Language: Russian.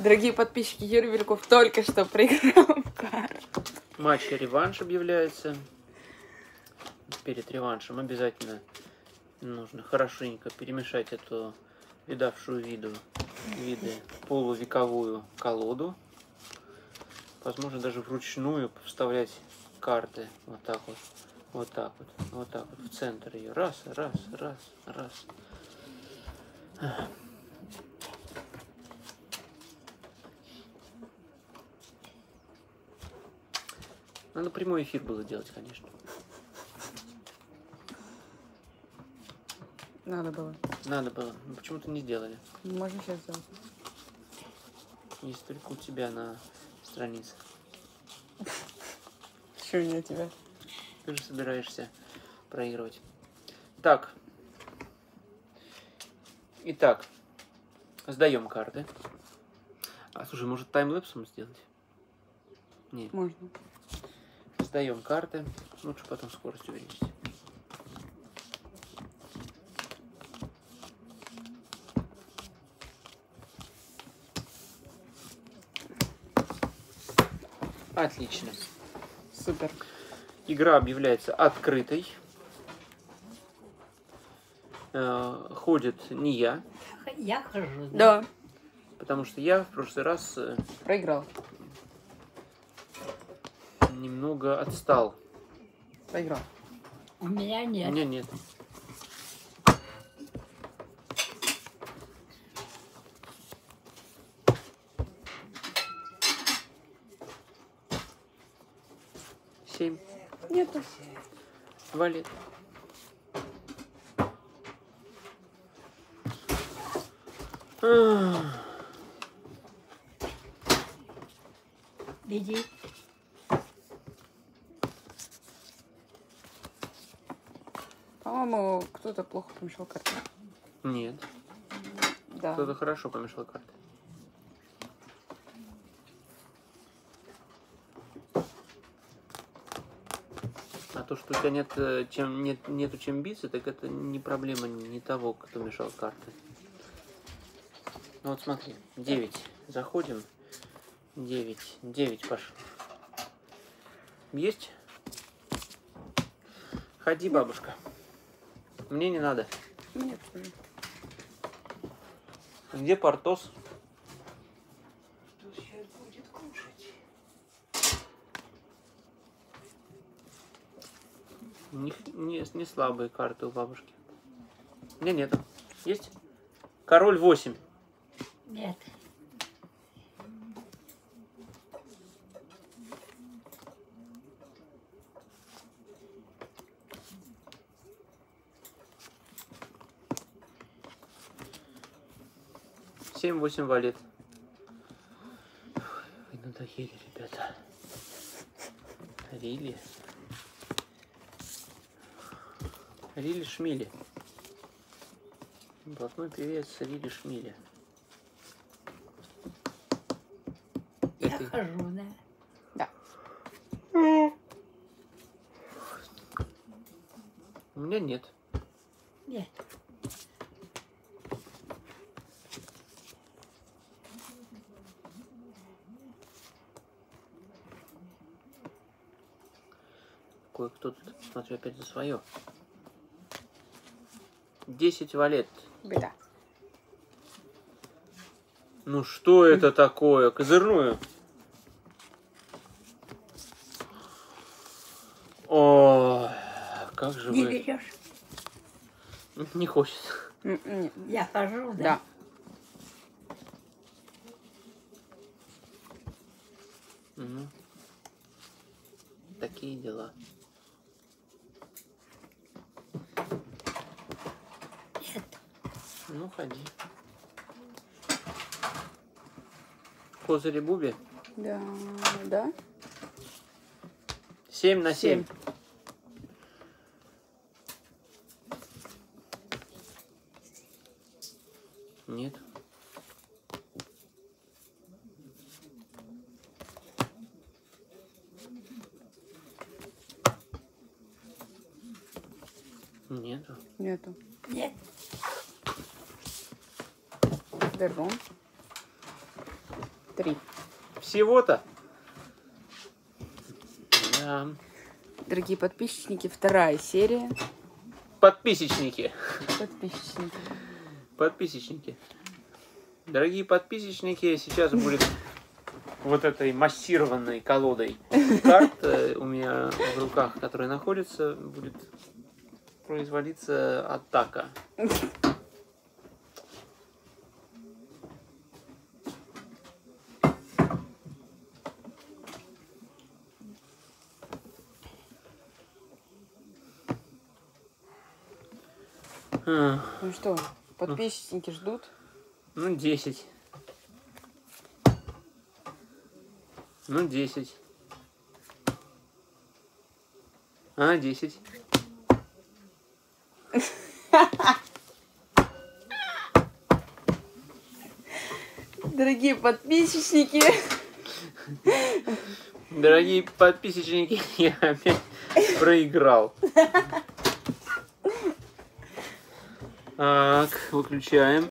Дорогие подписчики, Юрий Великов только что проиграл карту. Матч реванш объявляется. Перед реваншем обязательно нужно хорошенько перемешать эту видавшую виду виды полувековую колоду. Возможно, даже вручную вставлять карты. Вот так вот. Вот так вот. Вот так вот. В центр ее. Раз, раз, раз, раз. Надо прямой эфир было делать, конечно. Надо было. Надо было. Но почему-то не сделали. Можно сейчас сделать. Есть только у тебя на странице. Чего не тебя? Ты же собираешься проигрывать. Так. Итак. Сдаем карты. А слушай, может таймлэпсом сделать? Нет. Можно. Сдаем карты. Лучше потом скорость увеличить. Отлично. Супер. Игра объявляется открытой. Э, Ходит не я, Я хожу, да? Да. потому что я в прошлый раз э, Проиграл. Немного отстал. Проиграл. У меня У нет. меня нет. Семь. Нету. Валет. Ах, Веди. По-моему, кто-то плохо помешал карты. Нет, Да. кто-то хорошо помешал карты. А то, что у тебя нет, э, чем, нет, нету чем биться, так это не проблема не того, кто мешал карты. Ну вот смотри, 9. Заходим. 9. 9 пошло. Есть? Ходи, бабушка. Мне не надо. Нет. Где Портос? Не, не, не слабые карты у бабушки. У меня нет. Есть? Король 8. Нет. Семь, восемь валет. Вы надоели, ребята. Рили. Рили Шмили. Блатной певец Рили Шмили. Я Это- хожу, да? Да. У меня. Нет. Кое-кто тут, смотрю, опять за свое. Десять валет. Беда. Ну что это такое? Козырную. О, как же Не вы... берешь? Не хочется. М, нет. Я хожу, да? Да. Ну, такие дела. Ну, ходи. Козыри Буби. Да. Да. Семь на семь. Семь. Нет. Нету. Нету. Нет. Дербон. Три. Всего-то? Да. Дорогие подписчики, вторая серия. Подписчники. Подписчики. Подписчники. Дорогие подписчники, сейчас будет вот этой массированной колодой карт э, у меня в руках, которая находится, будет производиться атака. А, Ну что, подписчики ждут? Ну, 10. Ну, 10. А, 10. Дорогие подписчики, Дорогие подписчики, я опять проиграл. Так, выключаем.